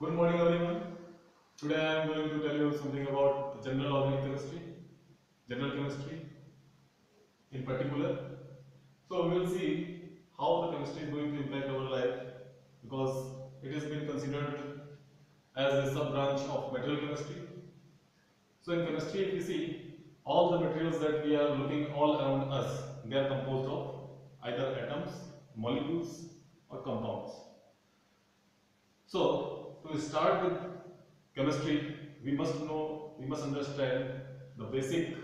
Good morning everyone. Today I am going to tell you something about general organic chemistry, general chemistry in particular. So we will see how the chemistry is going to impact our life because it has been considered as a sub branch of material chemistry. So in chemistry if you see all the materials that we are looking all around us they are composed of either atoms, molecules or compounds. So, to start with chemistry, we must know, we must understand the basic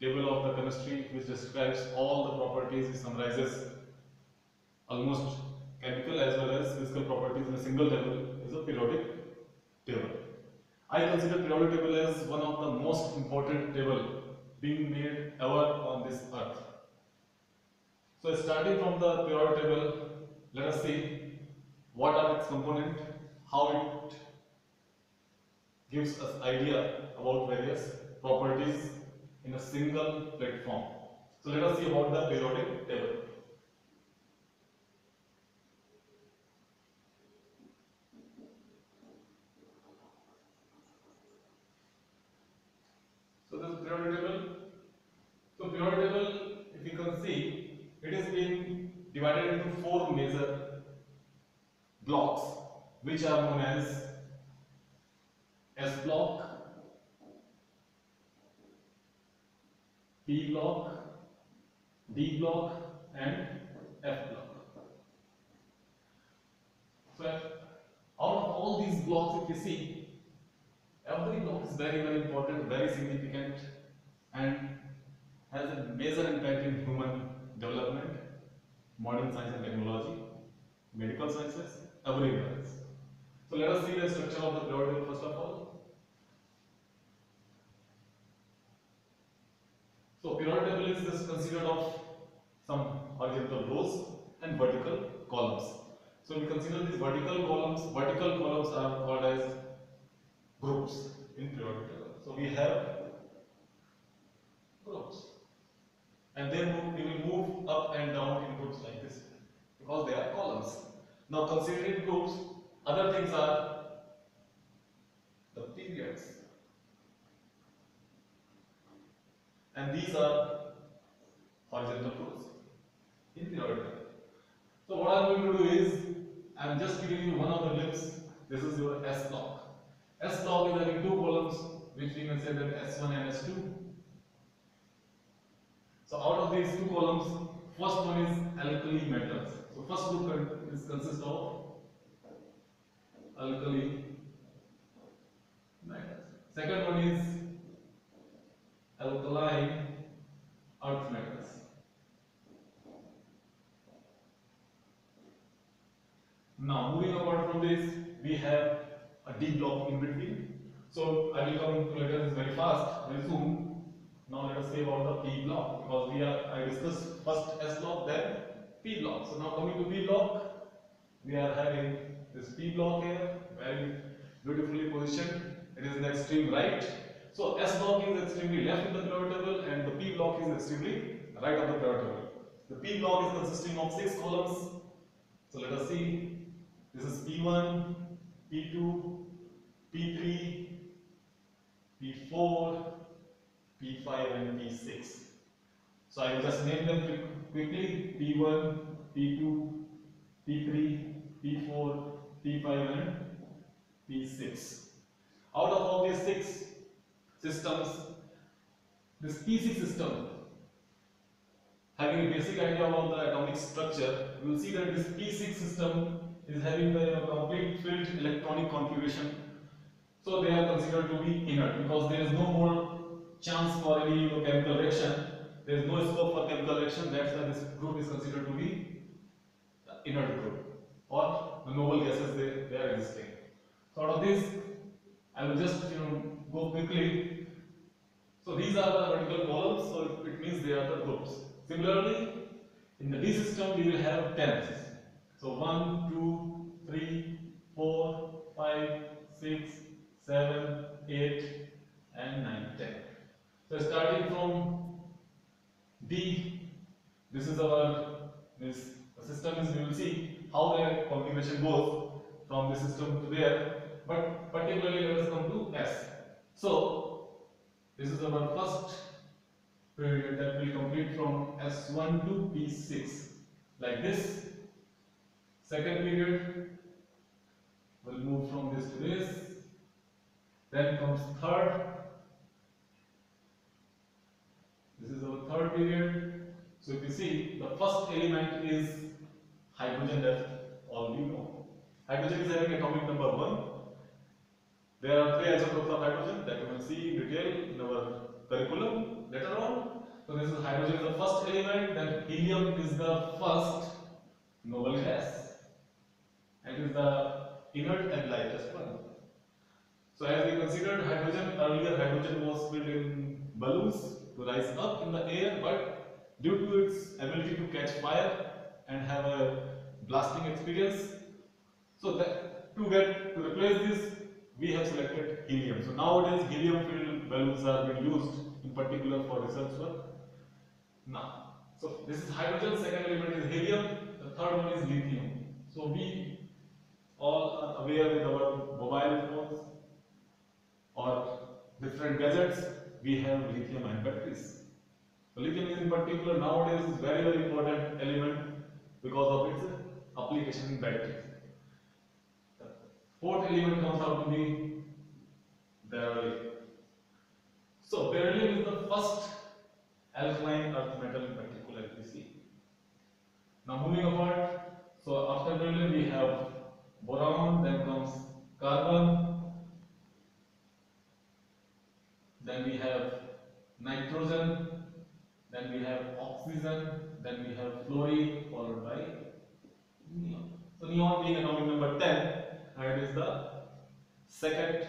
table of the chemistry which describes all the properties, it summarizes almost chemical as well as physical properties in a single table is a periodic table. I consider periodic table as one of the most important table being made ever on this earth. So starting from the periodic table, let us see what are its component, how it gives us idea about various properties in a single platform. So let us see about the periodic table. So this periodic table. So periodic table, if you can see, it is being divided into four major blocks, which are known as S block, P block, D block, and F block. So out of all these blocks, if you see, every block is very very important, very significant, and has a major impact in human development, modern science and technology, medical sciences, everywhere else. So let us see the structure of the table first of all. So periodic table is just considered of some horizontal rows and vertical columns. So we consider these vertical columns, vertical columns are called as groups in periodic table. So we have groups and then we will move up and down in groups like this because they are columns. Now considering groups, other things are the periods and these are horizontal rows in periodic. So what I am going to do is I am just giving you one of the limbs. This is your S block. S block is having two columns which we can say that S1 and S2 so out of these two columns, first one is alkali metals. So first group is consists of alkali metals. Second one is alkaline earth metals. Now moving apart from this, we have a D block in between. So I will come to later this very fast, very soon. Now let us say about the P block because we are I discussed first S block then P block. So now coming to P block, we are having this P block here, very beautifully positioned. It is in the extreme right. So S block is extremely left of the periodic table and the P block is extremely right of the periodic table. The P block is consisting of six columns. So let us see. This is P1, P2, P3, P4, P5 and P6. So I will just name them quickly P1, P2, P3, P4, P5 and P6. Out of all these six systems, this P6 system having a basic idea about the atomic structure, you will see that this P6 system is having the complete filled electronic configuration. So they are considered to be inert because there is no more chance for any chemical reaction. There is no scope for chemical reaction. That's why this group is considered to be inert group or the noble gases they, they are existing. So out of this, I will just you know go quickly. So these are the vertical columns. So it means they are the groups. Similarly, in the D system we will have tens. So 1, 2, 3, 4, 5, 6, 7, 8, and 9, 10. So starting from D, this is our this system is we will see how the configuration goes from the system to there. but particularly let us come to S. So this is our first period that will complete from S1 to P6 like this. Second period will move from this to this. Then comes third. This is our third period. So if you see, the first element is hydrogen that all you know. Hydrogen is having atomic number 1. There are three isotopes of hydrogen that you will see in detail in our curriculum later on. So this is hydrogen is the first element, then helium is the first noble gas. And is the inert and lightest one. So as we considered hydrogen, earlier hydrogen was filled in balloons to rise up in the air, but due to its ability to catch fire and have a blasting experience, so that to get to replace this, we have selected helium. So nowadays helium filled balloons are being used in particular for research work. Now, so this is hydrogen, second element is helium, the third one is lithium. So we all are aware with our mobile phones or different gadgets, we have lithium ion batteries. So lithium is in particular nowadays is very very important element because of its application in batteries. The fourth element comes out to be beryllium. So beryllium is the first alkaline earth metal in particular we see. Now moving apart, so after beryllium we have boron, then comes carbon, then we have nitrogen, then we have oxygen, then we have fluorine, followed by neon. So neon being atomic number 10, and it is the second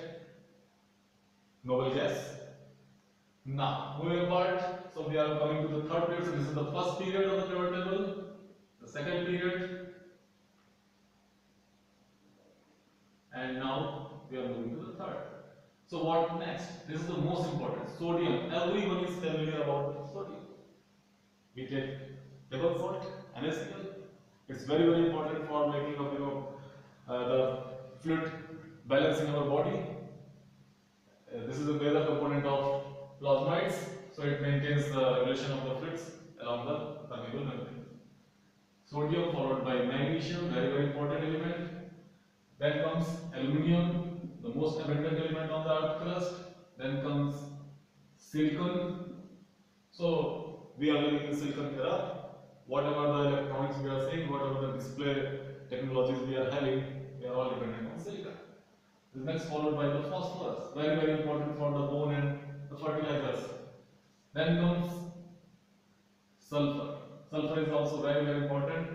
noble gas. Now, moving apart, so we are coming to the third period. So this is the first period of the periodic table, the second period, and now we are moving to the third. So what next? This is the most important. Sodium. Everyone is familiar about sodium. We take table salt, NaCl. It's very very important for making of you know uh, the fluid balance in our body. Uh, this is a major component of plasmids, so it maintains the regulation of the fluids along the permeable membrane. Sodium followed by magnesium, very very important element. Then comes aluminium, the most abundant element on the earth crust. Then comes silicon. So we are living in silicon era. Whatever the electronics we are seeing, whatever the display technologies we are having, they are all dependent on silicon. Next followed by the phosphorus, very very important for the bone and the fertilizers. Then comes sulfur. Sulfur is also very very important.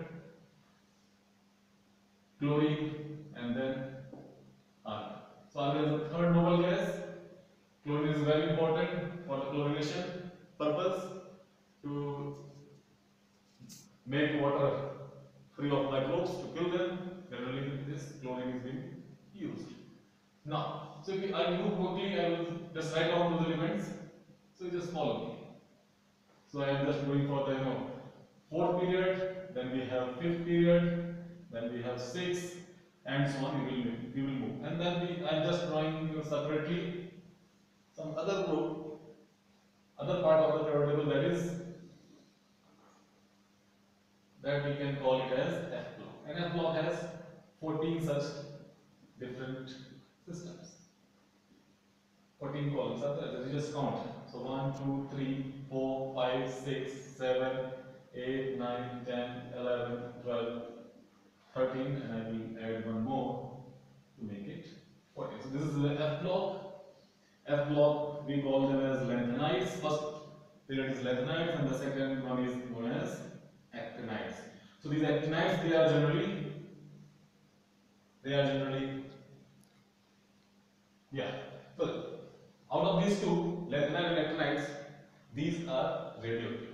Chlorine and then argon. So argon is the third noble gas. Chlorine is very important for the chlorination purpose to make water free of microbes to kill them. Generally, this chlorine is being used. Now, so if I move quickly, I will just write down those elements. So you just follow me. So I am just going for the you know fourth period, then we have fifth period, then we have sixth, and so on. We will we will move, and then we I am just drawing separately some other group, other part of the periodic table that is that we can call it as F block. And F block has 14 such different systems. 14 columns are there. Just count. So 1, 2, 3, 4, 5, 6, 7, 8, 9, 10, 11, 12, 13, and I will add one more to make it 14. So this is the F block. F block we call them as lanthanides. First period is lanthanides, and the second one is known as. So these actinides they are generally they are generally yeah. So out of these two, lanthanide and actinides, these are radioactive.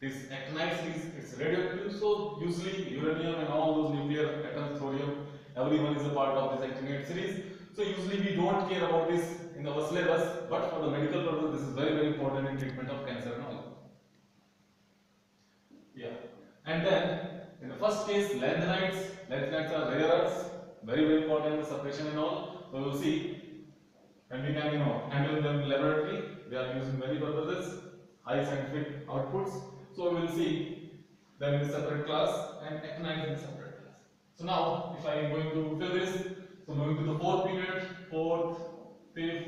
This actinides is it's radioactive, so usually uranium and all those nuclear atoms, thorium, everyone is a part of this actinide series. So usually we don't care about this in our syllabus, but for the medical purpose, this is very very important in treatment of cancer and all. And then in the first case, lanthanides, lanthanides are rare earths. very very important in separation and all. So we'll see and we can you know handle them laboratory. They are used in many purposes, high scientific outputs. So we will see them in separate class and actinides in separate class. So now if I am going to fill this, so moving to the fourth period, fourth, fifth,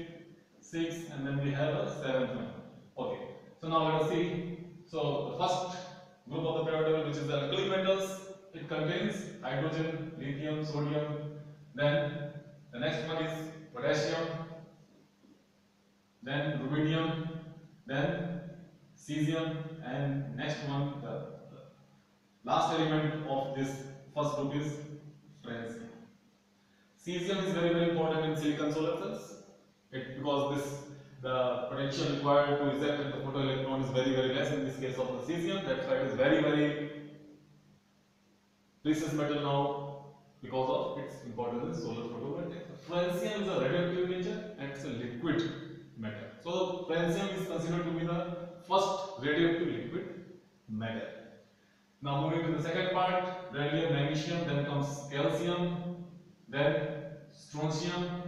sixth, and then we have a seventh one. Okay. So now let us see. So the first group of the periodic table, which is the alkali metals, it contains hydrogen, lithium, sodium. Then the next one is potassium, then rubidium, then cesium, and next one, the, the last element of this first group is francium. Cesium is very very important in silicon solar cells. It because this the potential required to eject the photoelectron is very very less in this case of the cesium. That's why it is very very precious metal now because of its importance in solar photovoltaics. Francium is a radioactive nature and it's a liquid metal. So francium is considered to be the first radioactive liquid metal. Now moving to the second part, beryllium, magnesium, then comes calcium, then strontium,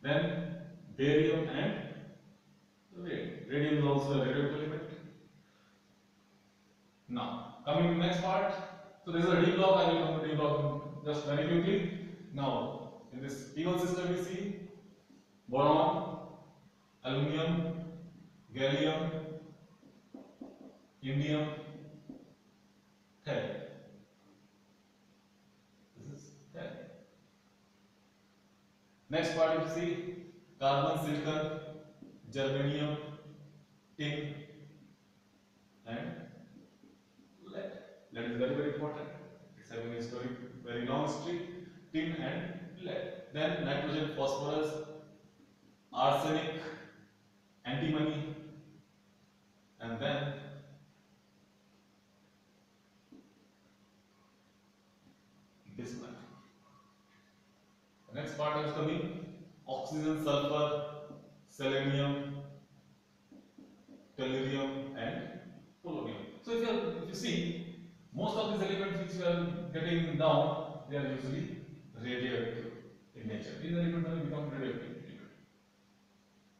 then barium and radium. Radium is also a radioactive element. Now, coming to the next part. So this is a D block. I will come to D block just very quickly. Now, in this P1 system, we see boron, aluminum, gallium, indium, thorium. This is thorium. Next part of C carbon silicon germanium tin and very very important it's having a very long string tin and lead then nitrogen phosphorus arsenic antimony and then bismuth Next part is coming oxygen, sulfur, selenium, tellurium, and polonium. So if you, if you see, most of these elements which we are getting down, they are usually radioactive in nature. These elements will become radioactive.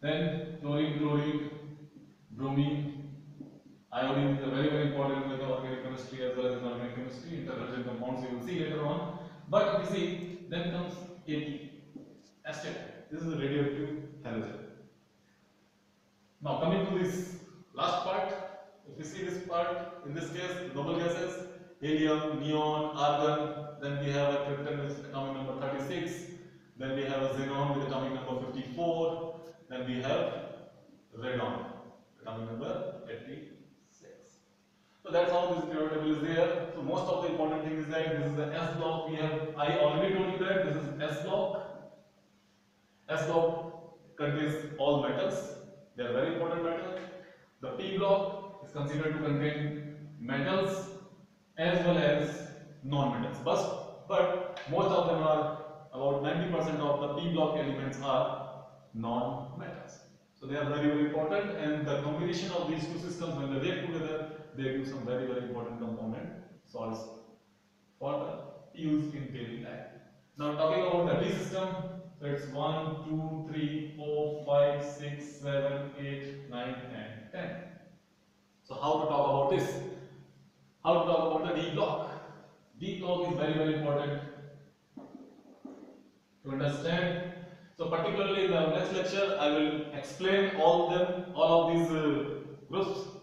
Then chlorine, bromine, iodine is a very very important with the organic chemistry as well as inorganic chemistry, interhalogen compounds you will see later on. But you see, then comes Ap, astatine. This is a radioactive halogen. Now coming to this last part, if you see this part, in this case, noble gases, helium, neon, argon, then we have a krypton with atomic number 36, then we have a xenon with atomic number 54, then we have radon, atomic number 86. So that's how this periodic table is there. So most of the important thing is that this is the S block. We have I already told you that this is S block. S block contains all metals. They are very important metals. The P block is considered to contain metals as well as non-metals. But, but most of them are about 90% of the P block elements are non-metals. So they are very very important and the combination of these two systems when they react together they give some very very important component salts for the use in daily life. Now talking about the D system, so it's 1, 2, 3, 4, 5, 6, 7, 8, 9 and 10. So how to talk about this? How to talk about the D block? D block is very very important to understand. So particularly in the next lecture, I will explain all them, all of these uh, groups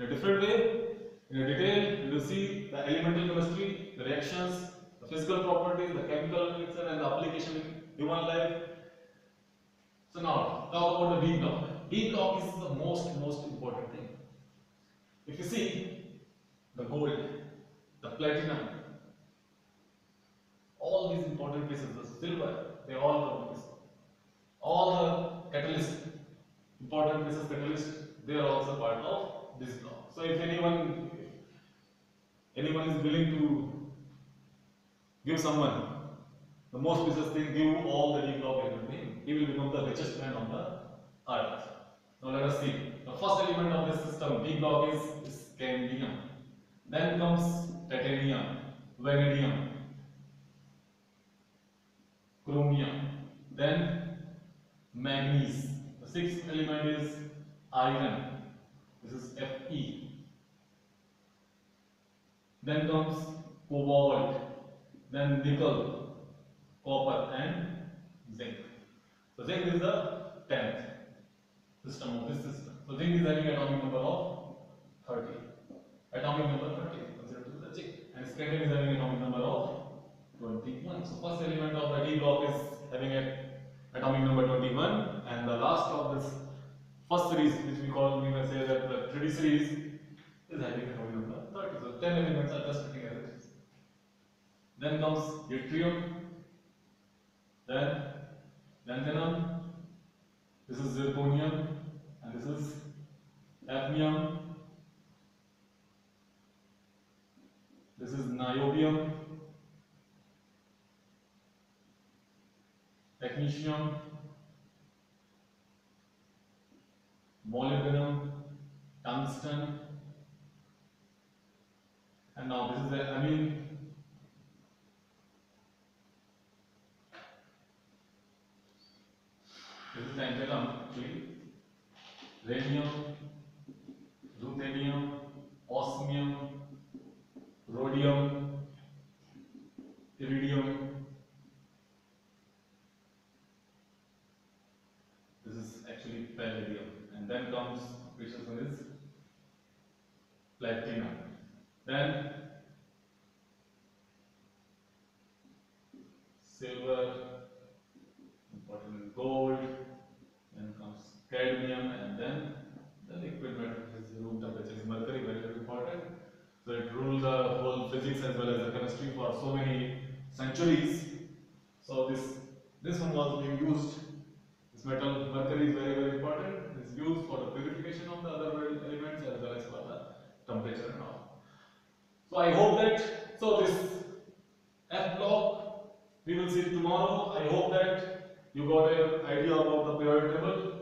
in a different way, in a detail. You will see the elemental chemistry, the reactions, the physical properties, the chemical mixture, and the application in human life. So now talk about the D block. D block is the most most important thing. If you see the gold, the platinum, all these important pieces, the silver, they all come this. All the catalyst, important pieces catalyst, they are also part of this block. So if anyone, anyone is willing to give someone the most precious thing, give all block element to him, he will become the richest man on the earth. Now let us see. The first element of this system, D block is scandium. Then comes titanium, vanadium, chromium, then manganese. The sixth element is iron. This is Fe. Then comes cobalt, then nickel, copper, and zinc. So zinc is the tenth system of this system. So zinc is having atomic number of 30. Atomic number 30 considered to be the zinc. And scandium is having atomic number of 21. So first element of the D block is having an atomic number 21 and the last of this first series which we call we may say that the 3D series is having atomic number 30. So 10 elements are just it is. Then comes yttrium, then lanthanum, this is zirconium. And this is hafnium, this is niobium, technetium, molybdenum, tungsten, and now this is the amine. This is the tantalum actually. Rhenium, ruthenium, osmium, rhodium, iridium. This is actually palladium. Then comes precious one is platinum. Then silver, important gold, then comes cadmium, and then the liquid metal is room temperature is mercury, very very important. So it rules the whole physics as well as the chemistry for so many centuries. So this this one was being used. This metal mercury is very very important. Used for the purification of the other elements as well as for the temperature and all. So I hope that so this F block we will see tomorrow. I hope that you got an idea about the periodic table.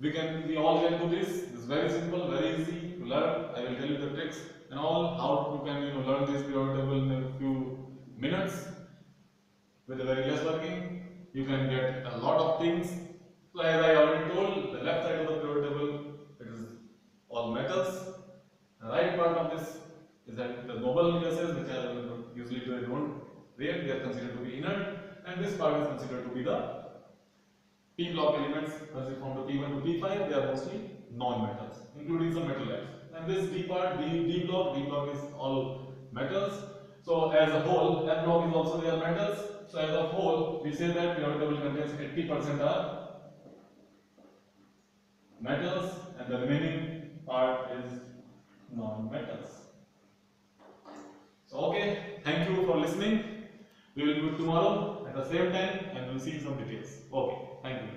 We can we all can do this. It's very simple, very easy to learn. I will tell you the tricks and all how you can you know learn this periodic table in a few minutes with a very less working. You can get a lot of things. So as I already told, the left side of the periodic table it is all metals. The right part of this is that the noble gases which are usually they don't react, they are considered to be inert, and this part is considered to be the P block elements considered from the P1 to P5, they are mostly non-metals, including some metalloids. And this D part, D, D block, D block is all metals. So as a whole, F block is also their metals. So as a whole, we say that periodic table contains 80% are metals and the remaining part is non-metals. So okay, thank you for listening. We will meet tomorrow at the same time and we'll see some details. Okay, thank you.